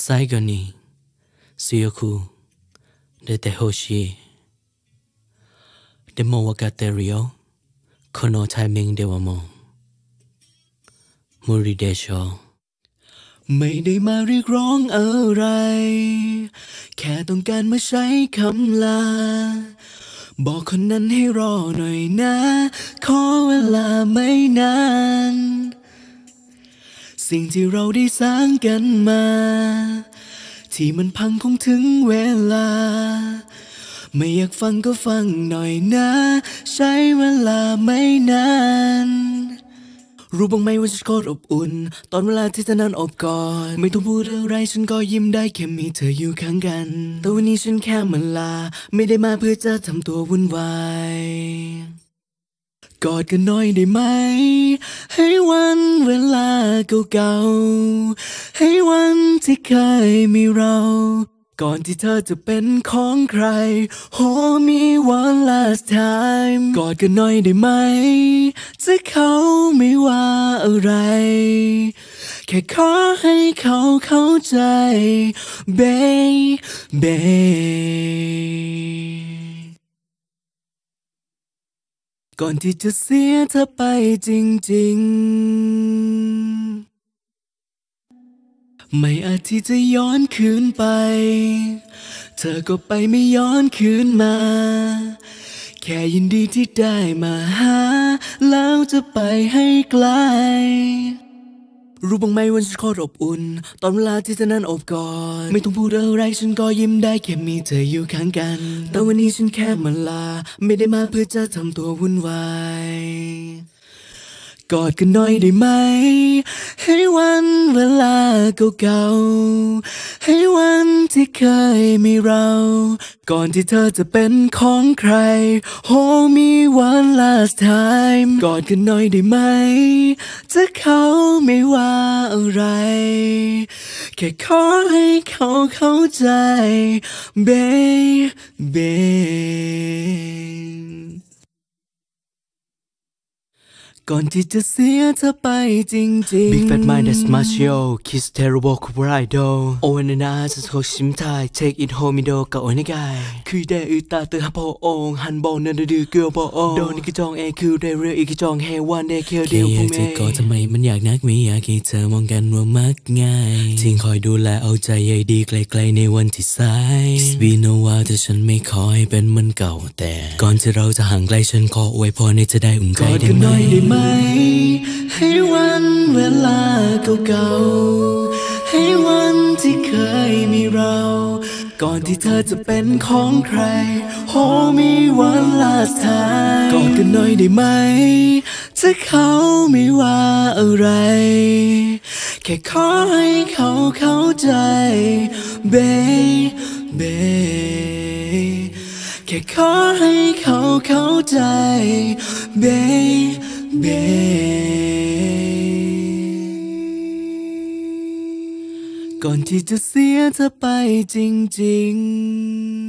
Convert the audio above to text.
ไซกอนิซิโอคุเดติโฮชิเด de Mowakaterio Kono Timing de Wamo Muridesho ไม่ได้มาเรียกร้องอะไร แค่ต้องการมาใช้คำลา บอกคนนั้นให้รอหน่อยนะ ขอเวลาไม่นาน สิ่งที่เราได้สร้างกันมา ที่มันพังคงถึงเวลา ไม่อยากฟังก็ฟังหน่อยนะ ใช้เวลาไม่นานรู้บ้างไหมว่าฉันโคตรอบอุ่น ตอนเวลาที่เธอนั้นอบกอดไม่ต้องพูดอะไรฉันก็ยิ้มได้แค่มีเธออยู่ข้างกัน แต่วันนี้ฉันแค่มาลา ไม่ได้มาเพื่อจะทำตัววุ่นวาย กอดกันหน่อยได้ไหม ให้วันเวลาเก่าๆ ให้วันที่เคยมีเรา ก่อนที่เธอจะเป็นของใคร Oh me one last time กอดกันหน่อยได้ไหม จะเขาไม่ว่าอะไร แค่ขอให้เขาเข้าใจ baby ก่อนที่จะเสียเธอไปจริงๆ ไม่อาจที่จะย้อนคืนไป เธอก็ไปไม่ย้อนคืนมา แค่ยินดีที่ได้มาหา แล้วจะไปให้ไกล รู้บ้างไหมว่าฉันโคตรอบอุ่น ตอนเวลาที่เธอนั้นอบกอด ไม่ต้องพูดอะไรฉันก็ยิ้มได้แค่มีเธออยู่ข้างกัน แต่วันนี้ฉันแค่มาลา ไม่ได้มาเพื่อจะทำตัววุ่นวาย กอดกันหน่อยได้ไหม ให้วันเวลาเก่าๆ ให้วันที่เคยมีเรา ก่อนที่เธอจะเป็นของใคร Hold me one last time กอดกันหน่อยได้ไหม จะเขาไม่ว่าอะไร แค่ขอให้เขาเข้าใจ baby ก่อนที่จะเสียเธอไปจริงๆ Big fat mind that's much yo kiss terrible คูบไรโดโอเวนนาจะโคชิมไทย take it home มิโดกับโอนิกายคือได้อือตาเตือฮับโพองหันบอลเนนดือเกลือโบโอโดนอีกจองเอคือได้เรียอีกจองเฮวันได้เคียวเดียวพูเมก็ทำไมมันอยากนักไม่อยากให้เธอมองกันว่ามักง่ายทิ้งคอยดูแลเอาใจใยดีไกลๆในวันที่สาย It's been a while แต่ฉันไม่ขอให้เป็นเหมือนเก่าแต่ ก่อนที่เราจะห่างไกลฉันขออวยพรให้เธอได้อุ่นใจได้ไหมให้วันเวลาเก่าๆ ให้วันที่เคยมีเรา ก่อนที่เธอจะเป็นของใคร Hold me one last time กอดกันหน่อยได้ไหม ถ้าเขาไม่ว่าอะไร แค่ขอให้เขาเข้าใจ baby แค่ขอให้เขาเข้าใจ baby ก่อนที่จะเสียเธอไปจริง ๆ